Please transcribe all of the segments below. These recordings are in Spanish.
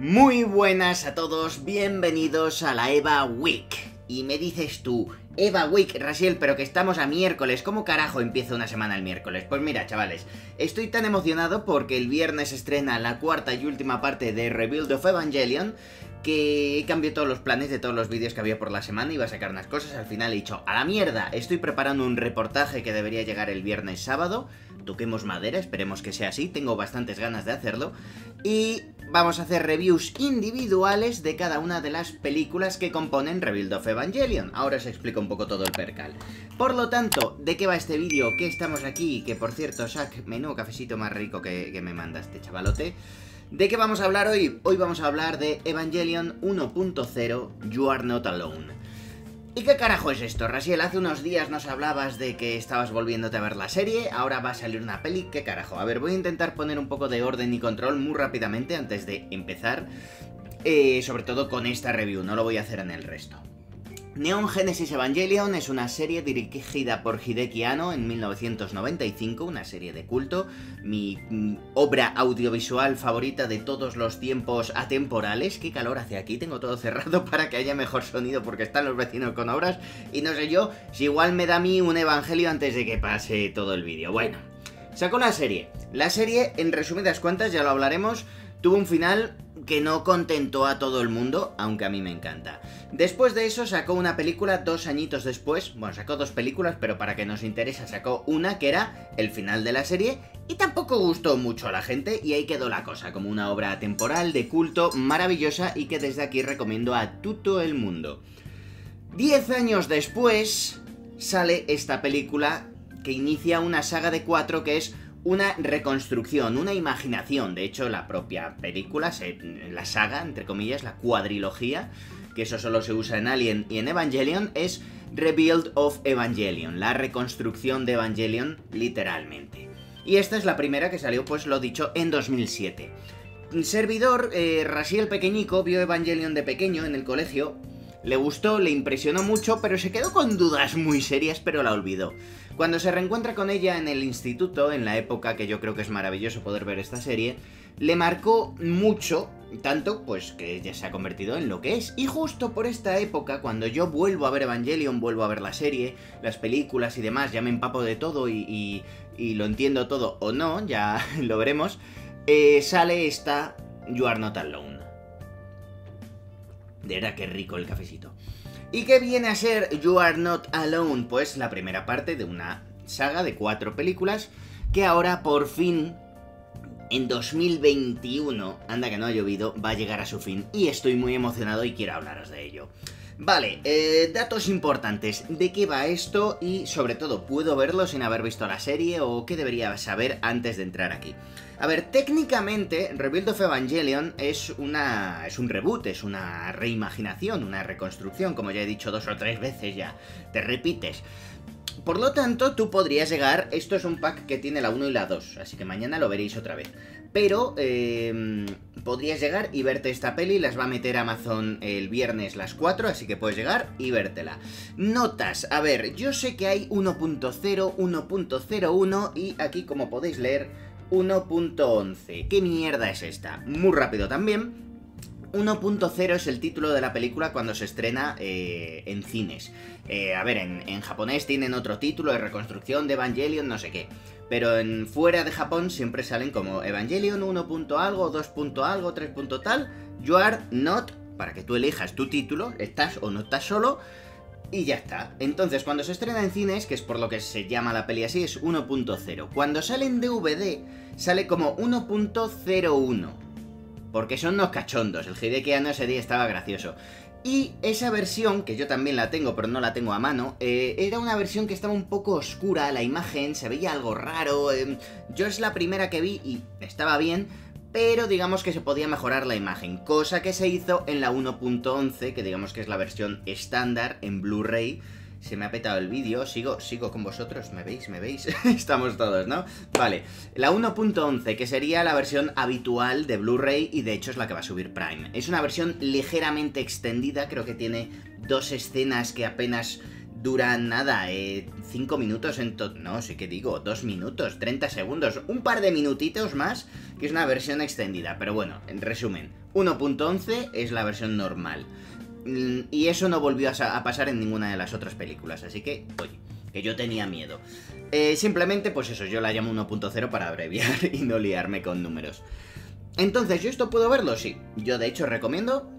Muy buenas a todos, bienvenidos a la EVA Week. Y me dices tú, Eva Week, Rasiel, pero que estamos a miércoles, ¿cómo carajo empieza una semana el miércoles? Pues mira, chavales, estoy tan emocionado porque el viernes estrena la cuarta y última parte de Rebuild of Evangelion que cambió todos los planes de todos los vídeos que había por la semana, iba a sacar unas cosas, al final he dicho, a la mierda, estoy preparando un reportaje que debería llegar el viernes sábado, toquemos madera, esperemos que sea así, tengo bastantes ganas de hacerlo, y vamos a hacer reviews individuales de cada una de las películas que componen Rebuild of Evangelion, ahora os explico un poco todo el percal. Por lo tanto, ¿de qué va este vídeo? ¿Qué estamos aquí? Que por cierto, Shaq, menú cafecito más rico que, que me manda este chavalote. ¿De qué vamos a hablar hoy? Hoy vamos a hablar de Evangelion 1.0 You Are Not Alone. ¿Y qué carajo es esto? Rasiel, hace unos días nos hablabas de que estabas volviéndote a ver la serie, ahora va a salir una peli, ¿qué carajo? A ver, voy a intentar poner un poco de orden y control muy rápidamente antes de empezar, eh, sobre todo con esta review, no lo voy a hacer en el resto. Neon Genesis Evangelion es una serie dirigida por Hideki Anno en 1995, una serie de culto, mi mm, obra audiovisual favorita de todos los tiempos atemporales. Qué calor hace aquí, tengo todo cerrado para que haya mejor sonido porque están los vecinos con obras y no sé yo si igual me da a mí un evangelio antes de que pase todo el vídeo. Bueno, sacó la serie. La serie, en resumidas cuentas, ya lo hablaremos, tuvo un final que no contentó a todo el mundo, aunque a mí me encanta. Después de eso sacó una película dos añitos después, bueno, sacó dos películas, pero para que nos interesa sacó una que era el final de la serie y tampoco gustó mucho a la gente y ahí quedó la cosa, como una obra temporal de culto maravillosa y que desde aquí recomiendo a todo el mundo. Diez años después sale esta película que inicia una saga de cuatro que es una reconstrucción, una imaginación. De hecho, la propia película, la saga, entre comillas, la cuadrilogía, que eso solo se usa en Alien y en Evangelion, es Rebuild of Evangelion, la reconstrucción de Evangelion literalmente. Y esta es la primera que salió, pues lo dicho, en 2007. Servidor, eh, Rasiel Pequeñico vio Evangelion de pequeño en el colegio le gustó, le impresionó mucho, pero se quedó con dudas muy serias, pero la olvidó. Cuando se reencuentra con ella en el instituto, en la época que yo creo que es maravilloso poder ver esta serie, le marcó mucho, tanto pues que ella se ha convertido en lo que es. Y justo por esta época, cuando yo vuelvo a ver Evangelion, vuelvo a ver la serie, las películas y demás, ya me empapo de todo y, lo entiendo todo o no, ya lo veremos, eh, sale esta You Are Not Alone. De rico el cafecito. ¿Y qué viene a ser You Are Not Alone? Pues la primera parte de una saga de cuatro películas que ahora por fin en 2021, anda que no ha llovido, va a llegar a su fin y estoy muy emocionado y quiero hablaros de ello. Vale, eh, datos importantes. ¿De qué va esto? Y sobre todo, ¿puedo verlo sin haber visto la serie o qué debería saber antes de entrar aquí? A ver, técnicamente, Rebuild of Evangelion es una. es un reboot, es una reimaginación, una reconstrucción, como ya he dicho dos o tres veces ya. Te repites. Por lo tanto, tú podrías llegar. Esto es un pack que tiene la 1 y la 2, así que mañana lo veréis otra vez. Pero eh, podrías llegar y verte esta peli, las va a meter Amazon el viernes las 4, así que puedes llegar y vértela. Notas, a ver, yo sé que hay 1.0, 1.01 y aquí como podéis leer 1.11. ¿Qué mierda es esta? Muy rápido también. 1.0 es el título de la película cuando se estrena eh, en cines. Eh, a ver, en, japonés tienen otro título de reconstrucción de Evangelion, no sé qué. Pero en fuera de Japón siempre salen como Evangelion 1. algo, 2. algo, 3. tal. You are not, para que tú elijas tu título, estás o no estás solo y ya está. Entonces, cuando se estrena en cines, que es por lo que se llama la peli así, es 1.0. Cuando sale en DVD, sale como 1.01. Porque son unos cachondos. El Hideki Anno ese día estaba gracioso. Y esa versión, que yo también la tengo, pero no la tengo a mano, eh, era una versión que estaba un poco oscura, la imagen, se veía algo raro. Eh, yo es la primera que vi y estaba bien, pero digamos que se podía mejorar la imagen, cosa que se hizo en la 1.11, que digamos que es la versión estándar en Blu-ray. Se me ha petado el vídeo, sigo, sigo con vosotros, ¿me veis? ¿Me veis? Estamos todos, ¿no? Vale, la 1.11, que sería la versión habitual de Blu-ray y de hecho es la que va a subir Prime. Es una versión ligeramente extendida, creo que tiene dos escenas que apenas duran nada, 5 eh, minutos en todo. No, sí que digo, 2 minutos, 30 segundos, un par de minutitos más, que es una versión extendida. Pero bueno, en resumen, 1.11 es la versión normal. Mm, y eso no volvió a, pasar en ninguna de las otras películas, así que, oye, que yo tenía miedo. Eh, simplemente, pues eso, yo la llamo 1.0 para abreviar y no liarme con números. Entonces, ¿yo esto puedo verlo? Sí. Yo de hecho recomiendo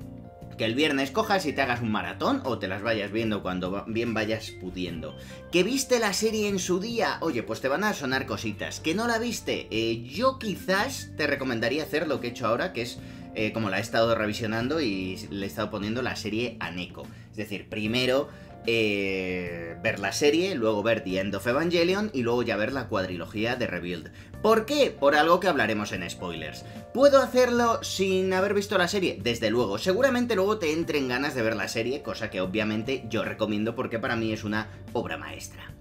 que el viernes cojas y te hagas un maratón o te las vayas viendo cuando bien vayas pudiendo. ¿Que viste la serie en su día? Oye, pues te van a sonar cositas. ¿Que no la viste? Eh, yo quizás te recomendaría hacer lo que he hecho ahora, que es eh, como la he estado revisionando y le he estado poniendo la serie a. Es decir, primero eh, ver la serie, luego ver The End of Evangelion y luego ya ver la cuadrilogía de Rebuild. ¿Por qué? Por algo que hablaremos en spoilers. ¿Puedo hacerlo sin haber visto la serie? Desde luego, seguramente luego te entren ganas de ver la serie, cosa que obviamente yo recomiendo porque para mí es una obra maestra.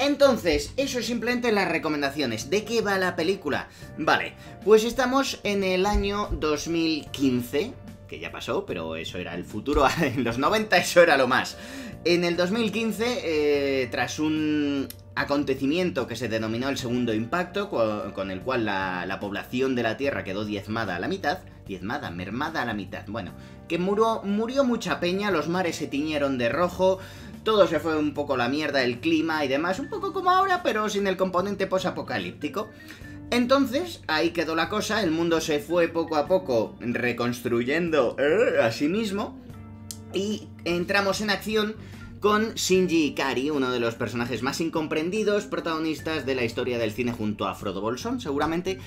Entonces, eso es simplemente las recomendaciones. ¿De qué va la película? Vale, pues estamos en el año 2015, que ya pasó, pero eso era el futuro, en los 90 eso era lo más. En el 2015, eh, tras un acontecimiento que se denominó el segundo impacto, con, el cual la, población de la Tierra quedó diezmada a la mitad, diezmada, mermada a la mitad, bueno, que murió, murió mucha peña, los mares se tiñeron de rojo, todo se fue un poco la mierda, el clima y demás, un poco como ahora, pero sin el componente posapocalíptico. Entonces, ahí quedó la cosa, el mundo se fue poco a poco reconstruyendo eh, a sí mismo, y entramos en acción con Shinji Ikari, uno de los personajes más incomprendidos, protagonistas de la historia del cine junto a Frodo Bolson, seguramente,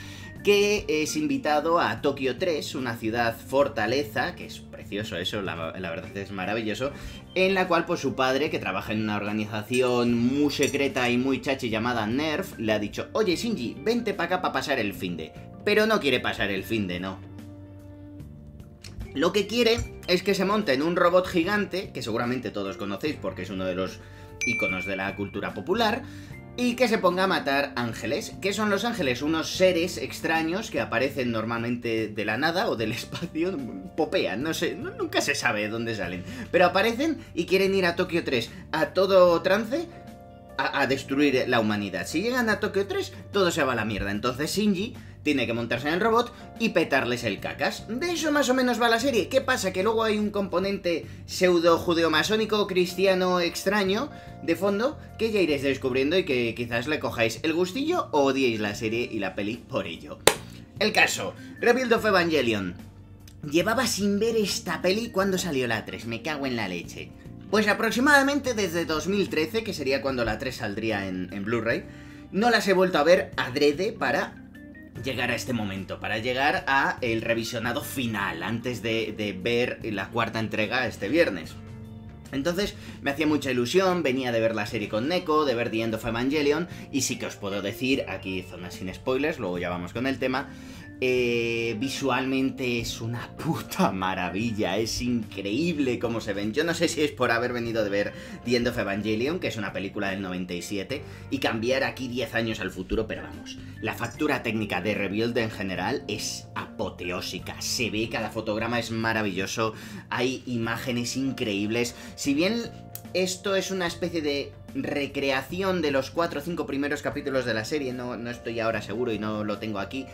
que es invitado a Tokio 3, una ciudad fortaleza, que es precioso eso, la, verdad es maravilloso, en la cual pues su padre, que trabaja en una organización muy secreta y muy chachi llamada NERF, le ha dicho, oye Shinji, vente para acá para pasar el fin de... Pero no quiere pasar el fin de, no. Lo que quiere es que se monte en un robot gigante, que seguramente todos conocéis porque es uno de los iconos de la cultura popular, y que se ponga a matar ángeles. ¿Qué son los ángeles? Unos seres extraños que aparecen normalmente de la nada o del espacio, popean, no sé, nunca se sabe dónde salen, pero aparecen y quieren ir a Tokio 3 a todo trance a, a destruir la humanidad. Si llegan a Tokio 3, todo se va a la mierda. Entonces Shinji tiene que montarse en el robot y petarles el cacas. De eso más o menos va la serie. ¿Qué pasa? Que luego hay un componente pseudo judeo-masónico cristiano extraño de fondo que ya iréis descubriendo y que quizás le cojáis el gustillo o odiéis la serie y la peli por ello. El caso, Rebuild of Evangelion. Llevaba sin ver esta peli cuando salió la 3, me cago en la leche. Pues aproximadamente desde 2013, que sería cuando la 3 saldría en, en Blu-ray, no las he vuelto a ver adrede para llegar a este momento, para llegar a el revisionado final, antes de, ver la cuarta entrega este viernes. Entonces me hacía mucha ilusión, venía de ver la serie con Neko, de ver The End of Evangelion, y sí que os puedo decir, aquí zona sin spoilers, luego ya vamos con el tema, eh, visualmente es una puta maravilla, es increíble cómo se ven. Yo no sé si es por haber venido de ver The End of Evangelion, que es una película del 97, y cambiar aquí 10 años al futuro, pero vamos, la factura técnica de Rebuild en general es apoteósica, se ve, cada fotograma es maravilloso, hay imágenes increíbles, si bien esto es una especie de recreación de los 4 o 5 primeros capítulos de la serie, no, no estoy ahora seguro y no lo tengo aquí,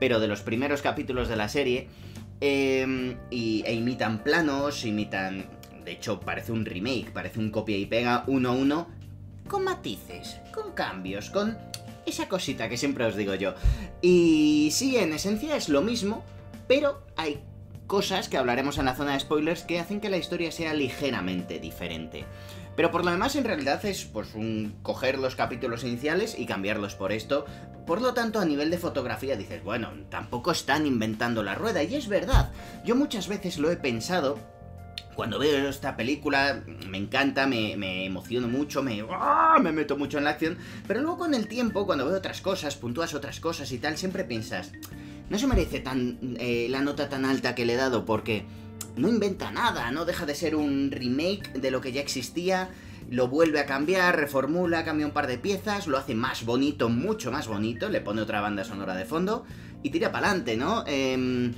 pero de los primeros capítulos de la serie, em, y, e imitan planos, imitan... De hecho, parece un remake, parece un copia y pega uno a uno, con matices, con cambios, con esa cosita que siempre os digo yo. Y sí, en esencia es lo mismo, pero hay cosas que hablaremos en la zona de spoilers que hacen que la historia sea ligeramente diferente. Pero por lo demás, en realidad es pues un coger los capítulos iniciales y cambiarlos por esto. Por lo tanto, a nivel de fotografía dices, bueno, tampoco están inventando la rueda. Y es verdad. Yo muchas veces lo he pensado. Cuando veo esta película, me encanta, me, emociono mucho, me, ¡ah! me meto mucho en la acción. Pero luego con el tiempo, cuando veo otras cosas, puntúas otras cosas y tal, siempre piensas, no se merece tan eh, la nota tan alta que le he dado porque no inventa nada, no deja de ser un remake de lo que ya existía, lo vuelve a cambiar, reformula, cambia un par de piezas, lo hace más bonito, mucho más bonito, le pone otra banda sonora de fondo y tira para adelante, ¿no? Em,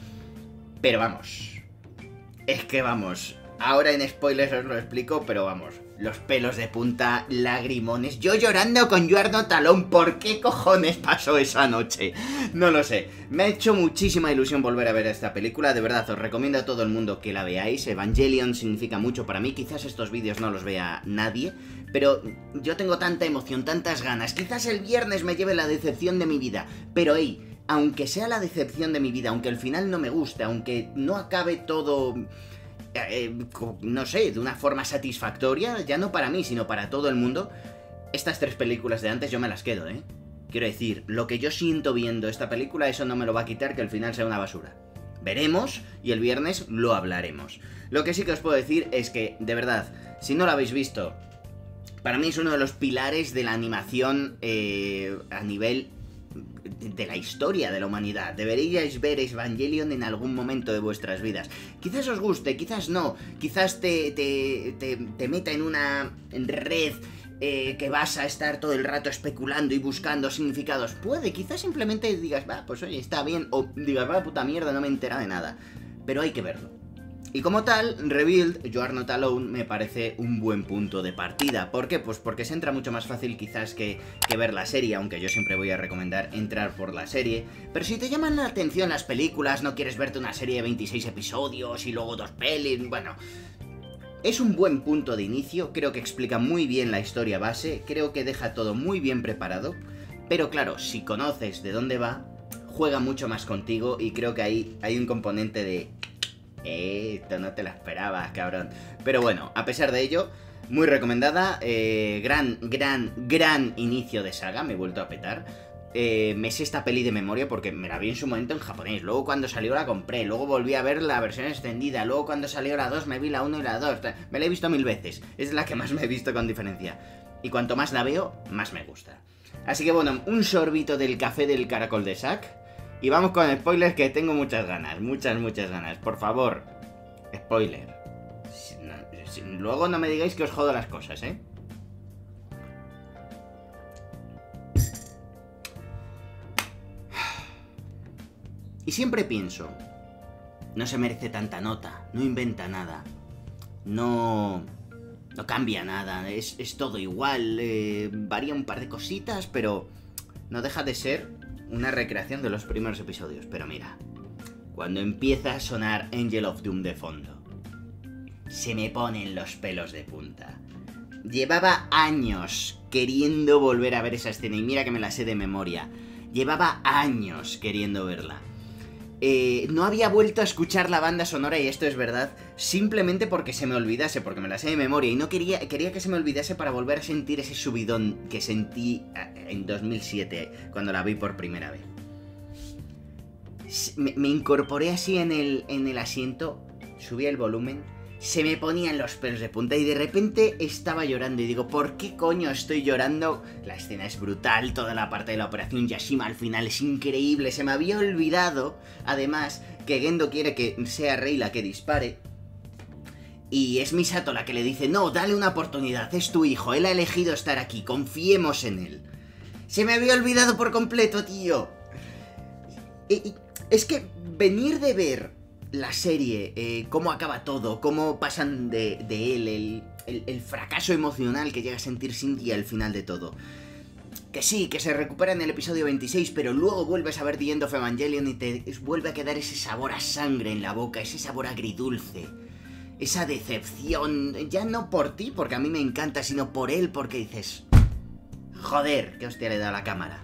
pero vamos, es que vamos, ahora en spoilers os lo explico, pero vamos, los pelos de punta, lagrimones, yo llorando con Yuarno Talón, ¿por qué cojones pasó esa noche? No lo sé, me ha hecho muchísima ilusión volver a ver esta película, de verdad os recomiendo a todo el mundo que la veáis, Evangelion significa mucho para mí, quizás estos vídeos no los vea nadie, pero yo tengo tanta emoción, tantas ganas, quizás el viernes me lleve la decepción de mi vida, pero hey, aunque sea la decepción de mi vida, aunque el final no me guste, aunque no acabe todo eh, no sé, de una forma satisfactoria, ya no para mí, sino para todo el mundo, estas tres películas de antes yo me las quedo, ¿eh? Quiero decir, lo que yo siento viendo esta película, eso no me lo va a quitar que el final sea una basura. Veremos y el viernes lo hablaremos. Lo que sí que os puedo decir es que, de verdad, si no lo habéis visto, para mí es uno de los pilares de la animación eh, a nivel de la historia de la humanidad. Deberíais ver Evangelion en algún momento de vuestras vidas. Quizás os guste, quizás no. Quizás te, te, te, meta en una red eh, que vas a estar todo el rato especulando y buscando significados. Puede, quizás simplemente digas, va, pues oye, está bien. O digas, va, puta mierda, no me entera de nada. Pero hay que verlo. Y como tal, Rebuild, You Are Not Alone, me parece un buen punto de partida. ¿Por qué? Pues porque se entra mucho más fácil quizás que, ver la serie, aunque yo siempre voy a recomendar entrar por la serie. Pero si te llaman la atención las películas, no quieres verte una serie de 26 episodios y luego dos pelis, bueno... Es un buen punto de inicio, creo que explica muy bien la historia base, creo que deja todo muy bien preparado, pero claro, si conoces de dónde va, juega mucho más contigo y creo que ahí hay un componente de esto no te la esperabas, cabrón. Pero bueno, a pesar de ello, muy recomendada. Eh, gran, gran, gran inicio de saga. Me he vuelto a petar. Eh, me sé esta peli de memoria porque me la vi en su momento en japonés. Luego cuando salió la compré. Luego volví a ver la versión extendida. Luego cuando salió la 2 me vi la 1 y la 2. Me la he visto mil veces. Es la que más me he visto con diferencia. Y cuanto más la veo, más me gusta. Así que bueno, un sorbito del café del caracol de Sack. Y vamos con spoilers que tengo muchas ganas, muchas, muchas ganas. Por favor, spoiler. luego no me digáis que os jodo las cosas, ¿eh? Y siempre pienso, no se merece tanta nota, no inventa nada, no, no cambia nada, es, todo igual, eh, varía un par de cositas, pero no deja de ser una recreación de los primeros episodios, pero mira, cuando empieza a sonar Angel of Doom de fondo, se me ponen los pelos de punta. Llevaba años queriendo volver a ver esa escena y mira que me la sé de memoria. Llevaba años queriendo verla. Eh, no había vuelto a escuchar la banda sonora, y esto es verdad, simplemente porque se me olvidase, porque me la sé de memoria, y no quería, quería que se me olvidase para volver a sentir ese subidón que sentí eh, en 2007, cuando la vi por primera vez. Me, incorporé así en el, en el asiento, subí el volumen, se me ponían los pelos de punta y de repente estaba llorando y digo, ¿por qué coño estoy llorando? La escena es brutal, toda la parte de la operación Yashima al final es increíble, se me había olvidado, además, que Gendo quiere que sea Rey la que dispare. Y es Misato la que le dice, no, dale una oportunidad, es tu hijo, él ha elegido estar aquí, confiemos en él. Se me había olvidado por completo, tío. es que venir de ver la serie, eh, cómo acaba todo, cómo pasan de, él, el, fracaso emocional que llega a sentir Cindy al final de todo. Que sí, que se recupera en el episodio 26, pero luego vuelves a ver The End of Evangelion y te vuelve a quedar ese sabor a sangre en la boca, ese sabor agridulce. Esa decepción, ya no por ti, porque a mí me encanta, sino por él, porque dices... Joder, qué hostia le da la cámara.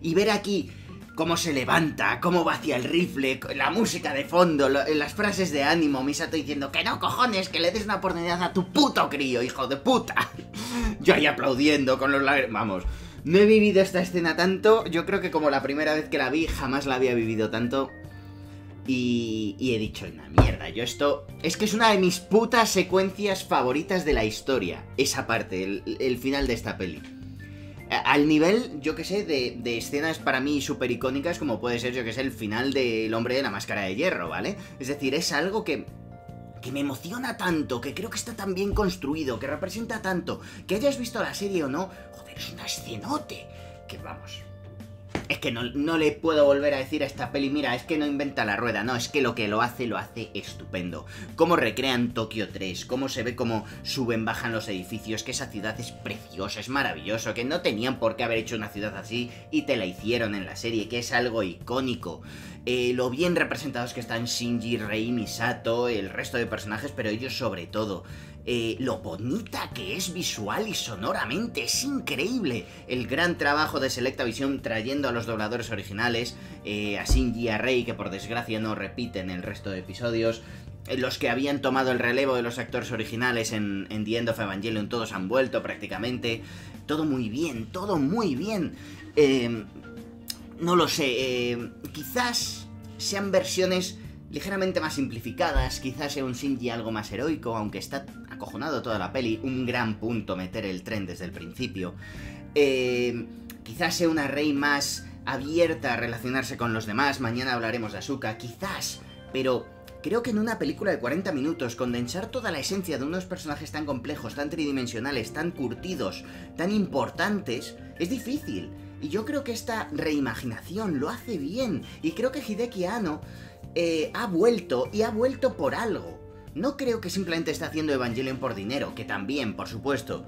Y ver aquí cómo se levanta, cómo va hacia el rifle, la música de fondo, las frases de ánimo, Misato diciendo que no cojones, que le des una oportunidad a tu puto crío, hijo de puta. Yo ahí aplaudiendo con los lágrimas. Vamos, no he vivido esta escena tanto, yo creo que como la primera vez que la vi jamás la había vivido tanto. Y, he dicho, una mierda, yo esto... Es que es una de mis putas secuencias favoritas de la historia, esa parte, el final de esta peli al nivel, yo que sé, de, escenas para mí súper icónicas como puede ser, yo que sé, el final del hombre de la máscara de hierro, ¿vale? Es decir, es algo que, que me emociona tanto, que creo que está tan bien construido, que representa tanto, que hayas visto la serie o no, joder, es una escenote, que vamos, es que no, no, le puedo volver a decir a esta peli, mira, es que no inventa la rueda, no, es que lo que lo hace, lo hace estupendo. Cómo recrean Tokio 3, cómo se ve cómo suben, bajan los edificios, que esa ciudad es preciosa, es maravilloso, que no tenían por qué haber hecho una ciudad así y te la hicieron en la serie, que es algo icónico. Eh, lo bien representados que están Shinji, Rei, Misato, el resto de personajes, pero ellos sobre todo. Eh, lo bonita que es visual y sonoramente, es increíble. El gran trabajo de Selecta Visión trayendo a los dobladores originales, eh, a Shinji y a Rei, que por desgracia no repiten el resto de episodios. Eh, los que habían tomado el relevo de los actores originales en, The End of Evangelion, todos han vuelto prácticamente. Todo muy bien, todo muy bien. no lo sé, quizás sean versiones ligeramente más simplificadas, quizás sea un Shinji algo más heroico, aunque está acojonado toda la peli, un gran punto meter el tren desde el principio. Eh, quizás sea una Rey más abierta a relacionarse con los demás, mañana hablaremos de Asuka, quizás, pero creo que en una película de 40 minutos condensar toda la esencia de unos personajes tan complejos, tan tridimensionales, tan curtidos, tan importantes, es difícil. Y yo creo que esta reimaginación lo hace bien, y creo que Hideki Anno eh, ha vuelto, y ha vuelto por algo. No creo que simplemente esté haciendo Evangelion por dinero, que también, por supuesto.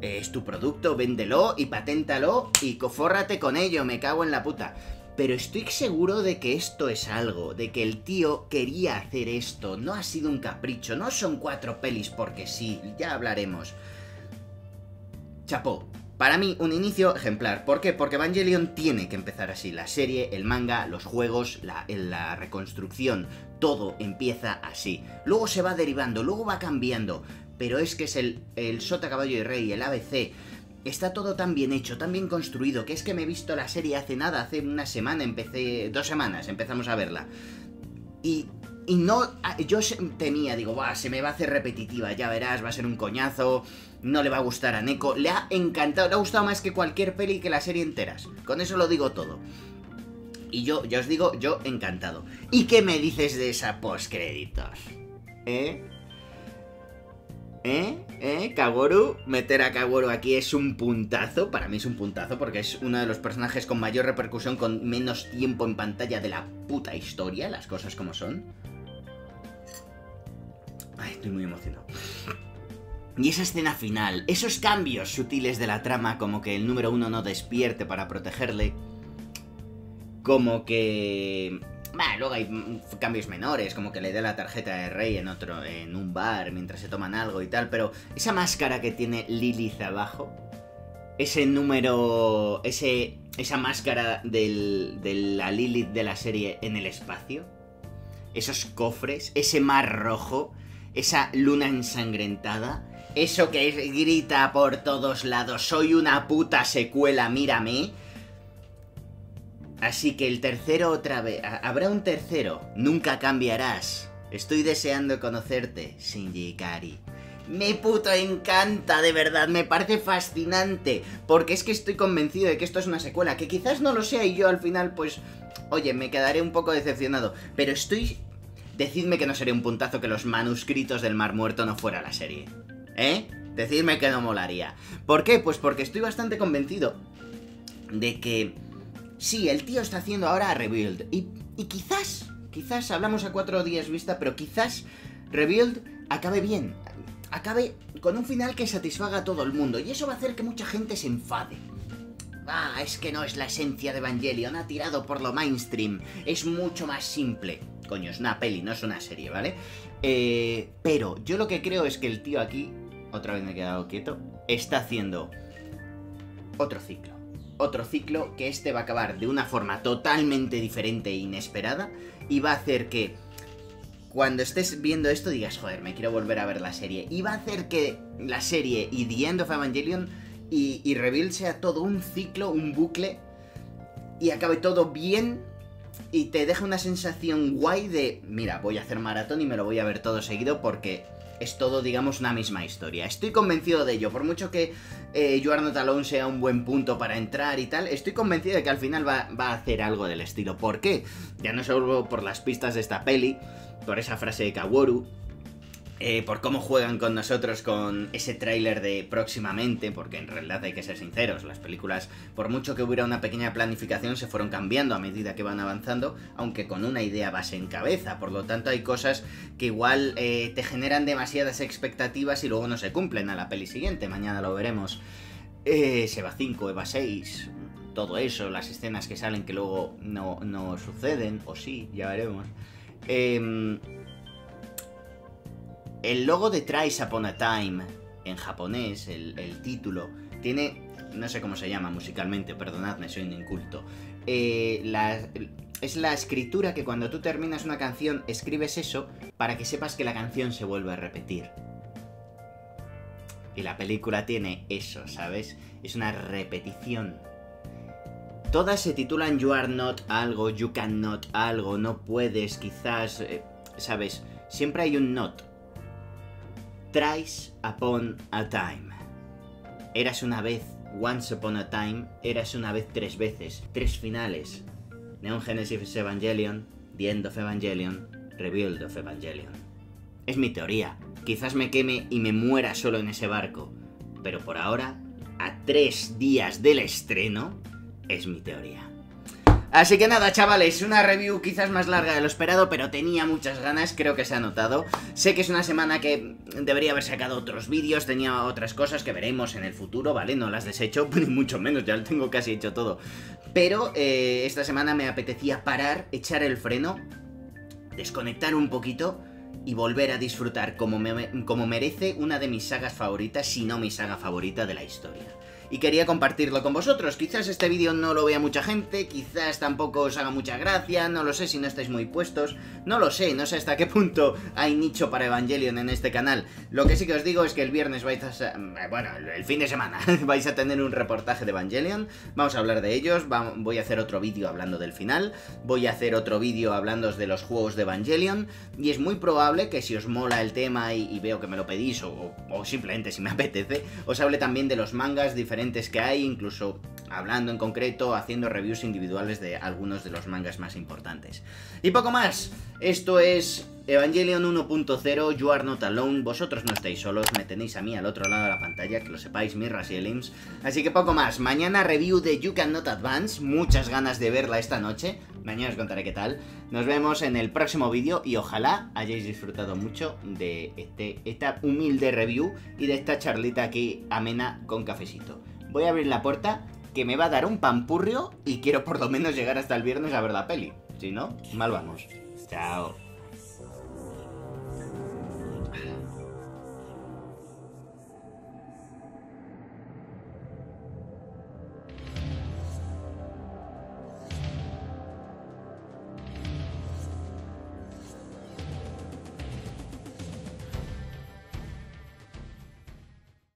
Es tu producto, véndelo y paténtalo y cofórrate con ello, me cago en la puta. Pero estoy seguro de que esto es algo, de que el tío quería hacer esto, no ha sido un capricho, no son cuatro pelis porque sí, ya hablaremos. Chapó, para mí, un inicio ejemplar. ¿Por qué? Porque Evangelion tiene que empezar así. La serie, el manga, los juegos, la, la reconstrucción, todo empieza así. Luego se va derivando, luego va cambiando. Pero es que es el, el Sota Caballo y Rey, el ABC. Está todo tan bien hecho, tan bien construido, que es que me he visto la serie hace nada, hace una semana, empecé. dos semanas, empezamos a verla. Y y no, ah, yo temía, digo, va, se me va a hacer repetitiva, ya verás, va a ser un coñazo, no le va a gustar a Neko. Le ha encantado, le ha gustado más que cualquier peli que la serie enteras. Con eso lo digo todo. Y yo, ya os digo, yo encantado. ¿Y qué me dices de esa postcréditos? ¿Eh? ¿Eh? ¿Eh? Kaworu, meter a Kaworu aquí es un puntazo, para mí es un puntazo porque es uno de los personajes con mayor repercusión, con menos tiempo en pantalla de la puta historia, las cosas como son. Ay, estoy muy emocionado. Y esa escena final, esos cambios sutiles de la trama, como que el número uno no despierte para protegerle, como que... Luego hay cambios menores, como que le dé la tarjeta de rey en otro, en un bar mientras se toman algo y tal, pero esa máscara que tiene Lilith abajo, ese número, ese, esa máscara de la Lilith de la serie en el espacio, esos cofres, ese mar rojo, esa luna ensangrentada, eso que grita por todos lados, soy una puta secuela, mírame. Así que el tercero otra vez, habrá un tercero, nunca cambiarás. Estoy deseando conocerte, Shinji Ikari. Me puto encanta, de verdad, me parece fascinante, porque es que estoy convencido de que esto es una secuela, que quizás no lo sea y yo al final, pues, oye, me quedaré un poco decepcionado, pero estoy Decidme que no sería un puntazo que los manuscritos del Mar Muerto no fuera la serie. ¿Eh? Decidme que no molaría. ¿Por qué? Pues porque estoy bastante convencido de que... Sí, el tío está haciendo ahora Rebuild. Y, quizás, quizás, hablamos a cuatro días vista, pero quizás Rebuild acabe bien. Acabe con un final que satisfaga a todo el mundo. Y eso va a hacer que mucha gente se enfade. Ah, es que no es la esencia de Evangelion, ha tirado por lo mainstream, es mucho más simple. Coño, es una peli, no es una serie, ¿vale? Eh, pero yo lo que creo es que el tío aquí, otra vez me he quedado quieto, está haciendo otro ciclo. Otro ciclo que este va a acabar de una forma totalmente diferente e inesperada y va a hacer que cuando estés viendo esto digas, joder, me quiero volver a ver la serie. Y va a hacer que la serie y The End of Evangelion y, y Reveal sea todo un ciclo, un bucle y acabe todo bien y te deja una sensación guay de, mira, voy a hacer maratón y me lo voy a ver todo seguido porque es todo, digamos, una misma historia. Estoy convencido de ello, por mucho que eh, Not Alone sea un buen punto para entrar y tal, estoy convencido de que al final va, va, a hacer algo del estilo. ¿Por qué? Ya no solo por las pistas de esta peli, por esa frase de Kaworu, eh, por cómo juegan con nosotros con ese tráiler de próximamente, porque en realidad hay que ser sinceros, las películas, por mucho que hubiera una pequeña planificación, se fueron cambiando a medida que van avanzando, aunque con una idea base en cabeza, por lo tanto hay cosas que igual eh, te generan demasiadas expectativas y luego no se cumplen a la peli siguiente, mañana lo veremos. Eh, se va 5, Eva 6, todo eso, las escenas que salen que luego no, no suceden, o sí, ya veremos. Eh, el logo de Trice Upon a Time, en japonés, el, título, tiene. No sé cómo se llama musicalmente, perdonadme, soy un inculto. Eh, es la escritura que cuando tú terminas una canción escribes eso para que sepas que la canción se vuelve a repetir. Y la película tiene eso, ¿sabes? Es una repetición. Todas se titulan You are not algo, you cannot algo, no puedes, quizás, eh, ¿sabes? Siempre hay un not. Thrice Upon a Time. Eras una vez, Once Upon a Time, eras una vez tres veces, tres finales. Neon Genesis Evangelion, The End of Evangelion, Rebuild of Evangelion. Es mi teoría. Quizás me queme y me muera solo en ese barco. Pero por ahora, a tres días del estreno, es mi teoría. Así que nada, chavales, una review quizás más larga de lo esperado, pero tenía muchas ganas, creo que se ha notado. Sé que es una semana que debería haber sacado otros vídeos, tenía otras cosas que veremos en el futuro, ¿vale? No las desecho, ni mucho menos, ya lo tengo casi hecho todo. Pero eh, esta semana me apetecía parar, echar el freno, desconectar un poquito y volver a disfrutar como, como merece una de mis sagas favoritas, si no mi saga favorita de la historia y quería compartirlo con vosotros. Quizás este vídeo no lo vea mucha gente, quizás tampoco os haga mucha gracia, no lo sé si no estáis muy puestos, no lo sé, no sé hasta qué punto hay nicho para Evangelion en este canal. Lo que sí que os digo es que el viernes vais a... Bueno, el fin de semana vais a tener un reportaje de Evangelion, vamos a hablar de ellos, voy a hacer otro vídeo hablando del final, voy a hacer otro vídeo hablando de los juegos de Evangelion, y es muy probable que si os mola el tema y, veo que me lo pedís, o simplemente si me apetece, os hable también de los mangas diferentes que hay, incluso hablando en concreto, haciendo reviews individuales de algunos de los mangas más importantes. Y poco más, esto es Evangelion 1.0, You Are Not Alone, vosotros no estáis solos, me tenéis a mí al otro lado de la pantalla, que lo sepáis, Mirras y Elims. Así que poco más, mañana review de You Cannot Advance, muchas ganas de verla esta noche, mañana os contaré qué tal. Nos vemos en el próximo vídeo y ojalá hayáis disfrutado mucho de este, esta humilde review y de esta charlita aquí amena con cafecito. Voy a abrir la puerta que me va a dar un pampurrio y quiero por lo menos llegar hasta el viernes a ver la peli. Si no, mal vamos. Chao.